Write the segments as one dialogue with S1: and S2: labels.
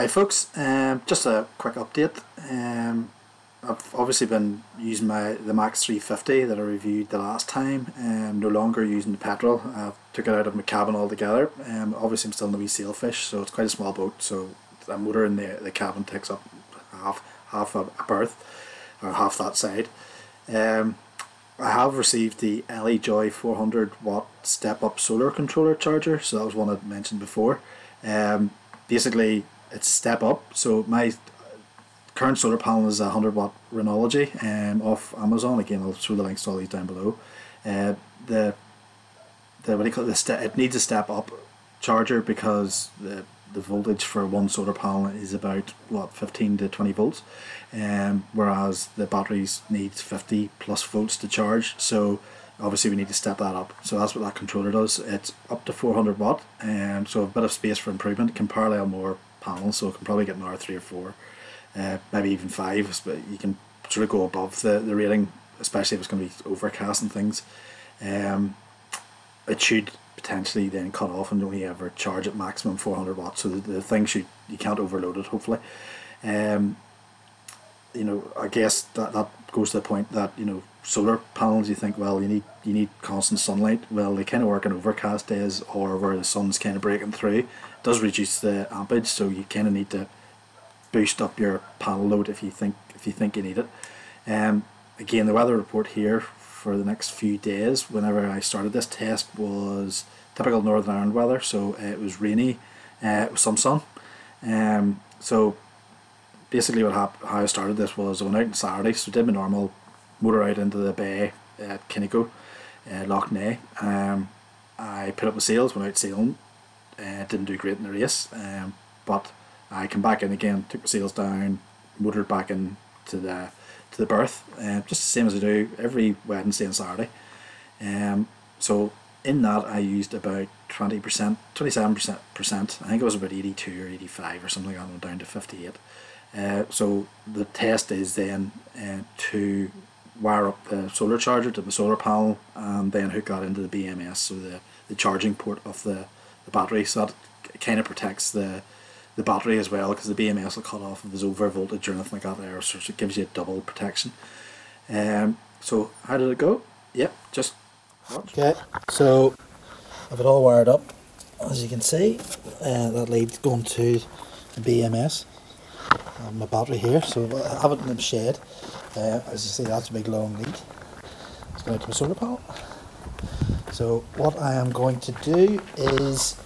S1: Hi folks, um, just a quick update. Um, I've obviously been using my the Max 350 that I reviewed the last time. Um, no longer using the petrol. I took it out of my cabin altogether. Um, obviously I'm still in the wee sailfish, so it's quite a small boat. So the motor in the the cabin takes up half half a, berth or half that side. Um, I have received the Elejoy 400 watt step up solar controller charger. So that was one I mentioned before. Um, basically it's a step up. So my current solar panel is a 100 watt Renogy um, off Amazon. Again, I'll throw the links to all these down below. Uh, the the what do you call it? The ste- it needs a step up charger because the the voltage for one solar panel is about what 15 to 20 volts, um, whereas the batteries need 50 plus volts to charge. So obviously we need to step that up. So that's what that controller does. It's up to 400 watt, um, so a bit of space for improvement. It can parallel more panels, so it can probably get an R3 or 4 uh, maybe even five. But you can sort of go above the, the rating, especially if it's going to be overcast and things. Um, it should potentially then cut off and only ever charge at maximum 400 watts. So the, the thing should you can't overload it. Hopefully, um, you know I guess that that goes to the point that you know solar panels. You think well you need you need constant sunlight. Well they kind of work on overcast days or where the sun's kind of breaking through. It does reduce the ampage, so you kind of need to boost up your panel load if you think if you think you need it. Um, again, the weather report here for the next few days, whenever I started this test, was typical Northern Ireland weather. So uh, it was rainy, uh, with some sun. Um, so basically, what happened, how I started this was I went out on Saturday, so did my normal motor out into the bay at Kinnego, uh, Lough Neagh. Um, I put up my sails, went out sailing. Uh, didn't do great in the race, um, but I came back in again, took my sails down, motored back in to the to the berth, uh, just the same as I do every Wednesday and Saturday. Um, so in that I used about twenty percent, twenty seven percent percent. I think it was about eighty two or eighty five or something. I went down to fifty eight. Uh, so the test is then uh, to wire up the solar charger to the solar panel and then hook that into the BMS, so the, the charging port of the, the battery. So that kind of protects the the battery as well because the BMS will cut off if there's over voltage or anything like that there, so it gives you a double protection. Um, so how did it go? Yep, just watch. Okay, so I've it all wired up, as you can see. Uh, that leads going to the BMS. My battery here, so I have it in the shed. Uh, as you see, that's a big long lead. It's going to my solar panel. So what I am going to do is,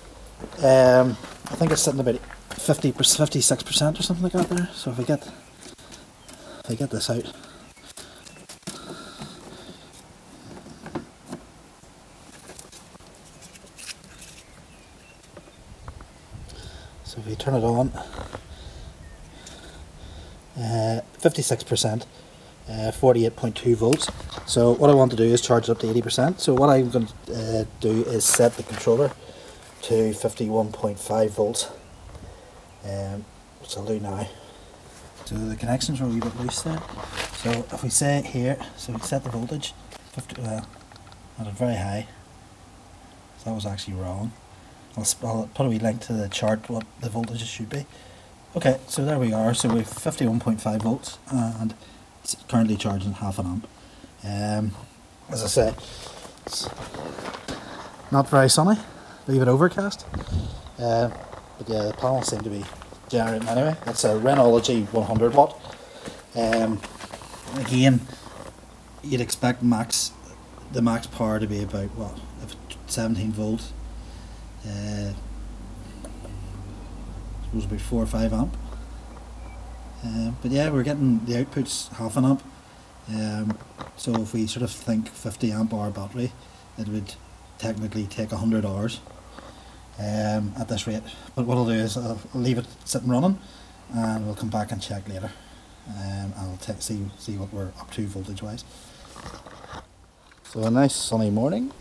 S1: um, I think it's sitting about 50 56 percent or something like that there. So if I get if I get this out. So if you turn it on, 56%, uh, 48.2 volts. So what I want to do is charge it up to 80%. So what I'm going to uh, do is set the controller to 51.5 volts um, which I'll do now. So the connections are a wee bit loose there. So if we say here, so we set the voltage, 50, well, at a very high. So that was actually wrong. I'll, I'll put a wee link to the chart what the voltage should be. Okay, so there we are. So we've 51.5 volts and it's currently charging half an amp. Um, as I say, it's not very sunny, leave it overcast. Uh, but yeah, the panels seem to be generating anyway. It's a Renogy 100 watt. Um, again, you'd expect max the max power to be about what 17 volts. Uh, suppose about four or five amp. Uh, but yeah, we're getting the outputs half an amp. Um, so if we sort of think 50 amp hour battery, it would technically take 100 hours um, at this rate. But what I'll do is I'll leave it sitting running and we'll come back and check later. Um, I'll see, see what we're up to voltage wise. So a nice sunny morning.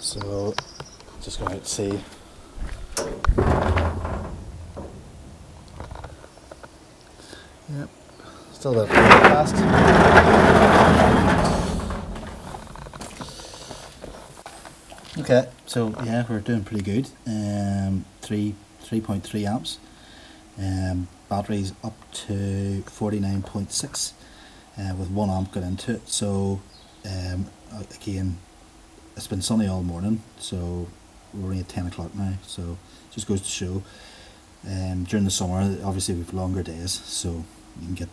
S1: So just going to see. Still fast. Okay, so yeah, we're doing pretty good. Um, three three point three amps.
S2: Um, batteries up to 49.6 uh, with one amp got into it. So um, again, it's been sunny all morning, so we're only at 10 o'clock now. So just goes to show. Um, during the summer, obviously we've longer days, so you can get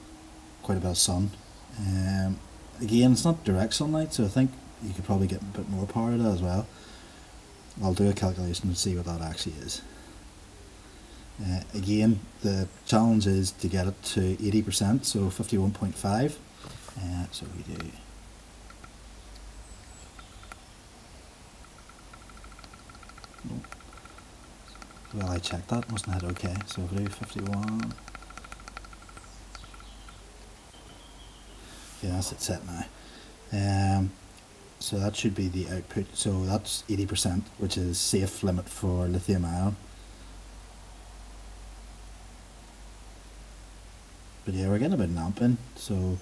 S2: quite a bit of sun. Um, again, it's not direct sunlight, so I think you could probably get a bit more power out of that as well. I'll do a calculation and see what that actually is. Uh, again, the challenge is to get it to 80%, so 51.5. Uh, so we do Well, I checked that, must not that okay? So if we do 51. Yeah, that's it set now. Um, so that should be the output. So that's 80%, which is safe limit for lithium ion. But yeah, we're getting a bit amp in. So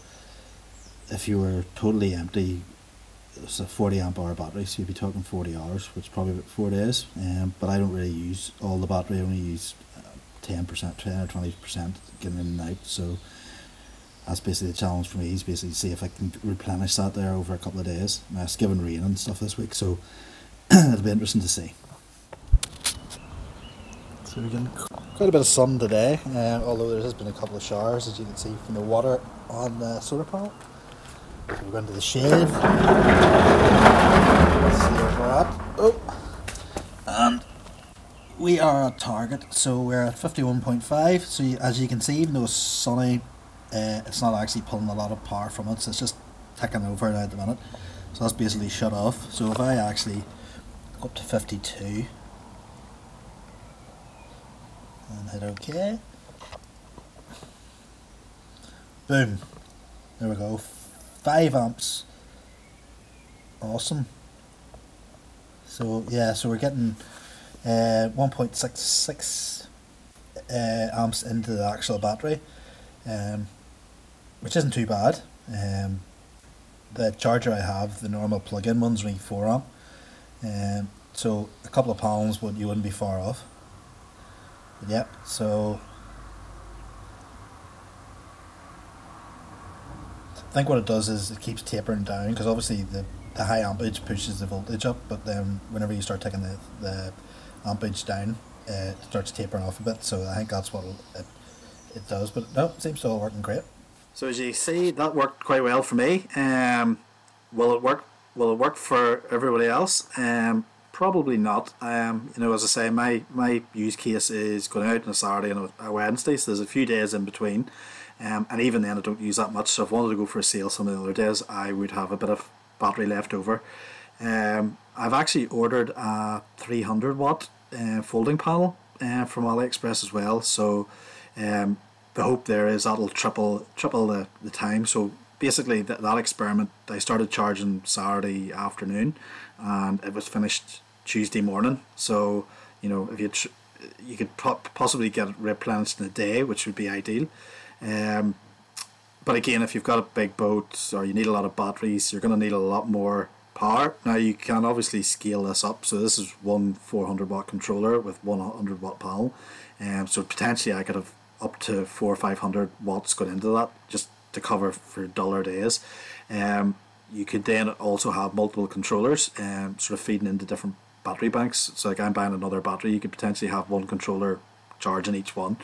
S2: if you were totally empty, it's a 40 amp hour battery, so you'd be talking 40 hours, which is probably about four days. Um, but I don't really use all the battery, I only use uh, 10%, 10 or 20% getting in and out. So that's basically the challenge for me, is basically see if I can replenish that there over a couple of days. Now, it's given rain and stuff this week, so it'll be interesting to see. So we can quite a bit of sun today, uh, although there has been a couple of showers, as you can see from the water on the solar panel. So we're going to the shade. Let's see where we're at. Oh. And we are at target, so we're at 51.5. So you, as you can see, even though it's sunny, uh, it's not actually pulling a lot of power from it, so it's just ticking over now at the minute. So that's basically shut off. So if I actually go up to 52 and hit OK, boom, there we go, 5 amps. Awesome. So yeah, so we're getting uh, 1.66 uh, amps into the actual battery, um, which isn't too bad. Um, the charger I have, the normal plug-in one's only 4 amp, um, so a couple of pounds would you wouldn't be far off. But yep, so I think what it does is it keeps tapering down because obviously the, the high ampage pushes the voltage up, but then whenever you start taking the, the ampage down, uh, it starts tapering off a bit. So I think that's what it, it does. But no, it seems to all working great.
S1: So as you see, that worked quite well for me. Um, will it work? Will it work for everybody else? Um, probably not. Um, you know, as I say, my my use case is going out on a Saturday and a Wednesday, so there's a few days in between. Um, and even then I don't use that much so if I wanted to go for a sail some of the other days I would have a bit of battery left over um, I've actually ordered a 300 watt uh, folding panel uh, from AliExpress as well so um, the hope there is that'll triple triple the, the time so basically that, that experiment I started charging Saturday afternoon and it was finished Tuesday morning so you know if you you could possibly get it replenished in a day which would be ideal um, but again, if you've got a big boat or you need a lot of batteries, you're going to need a lot more power. Now you can obviously scale this up. So this is one 400 watt controller with 100 watt panel. Um, so potentially I could have up to four or 500 watts going into that just to cover for dollar days. Um, you could then also have multiple controllers um, sort of feeding into different battery banks. So like I'm buying another battery, you could potentially have one controller charging each one.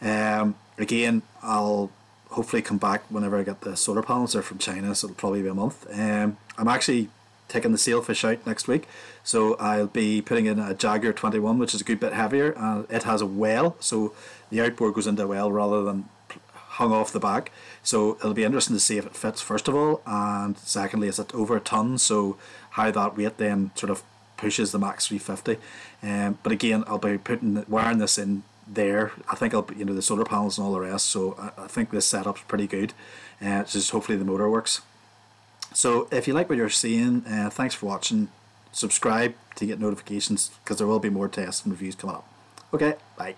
S1: Um, again, I'll hopefully come back whenever I get the solar panels. They're from China, so it'll probably be a month. Um, I'm actually taking the sailfish out next week, so I'll be putting in a Jaguar 21, which is a good bit heavier. and it has a well, so the outboard goes into a well rather than hung off the back. So it'll be interesting to see if it fits first of all, and secondly, is it over a ton? So how that weight then sort of pushes the Max 350. Um, but again, I'll be putting wiring this in there. I think I'll be, you know the solar panels and all the rest. So I, I think this setup's pretty good. Uh, just hopefully the motor works. So if you like what you're seeing, uh, thanks for watching. Subscribe to get notifications because there will be more tests and reviews coming up. Okay, bye.